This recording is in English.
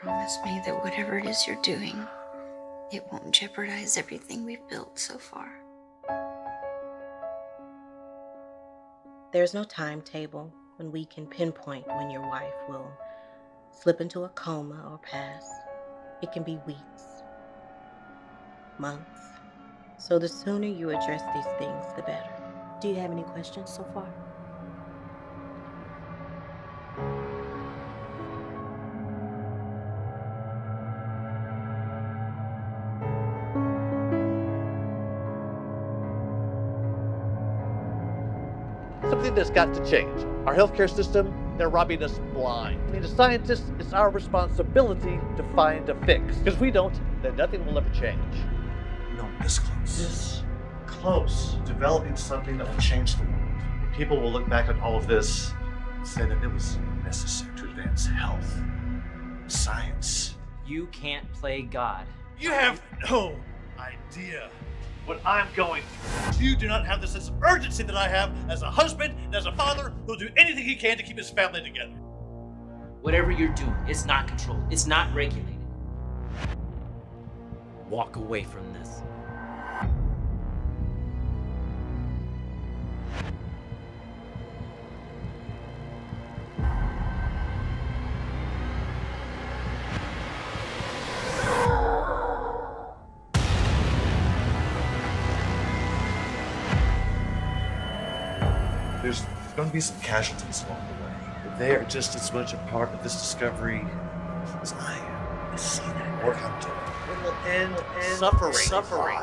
Promise me that whatever it is you're doing, it won't jeopardize everything we've built so far. There's no timetable when we can pinpoint when your wife will slip into a coma or pass. It can be weeks, months. So the sooner you address these things, the better. Do you have any questions so far? Something that's got to change. Our healthcare system, they're robbing us blind. I mean, as scientists, it's our responsibility to find a fix. Because we don't, then nothing will ever change. No, this close. This close. Developing something that will change the world. People will look back at all of this and say that it was necessary to advance health, science. You can't play God. You have no idea what I'm going through. You do not have the sense of urgency that I have as a husband and as a father who'll do anything he can to keep his family together. Whatever you're doing, it's not controlled, it's not regulated. Walk away from this. There's going to be some casualties along the way. But they are just as much a part of this discovery as I am. I see that. Or how to. It will end in Suffering. Suffering.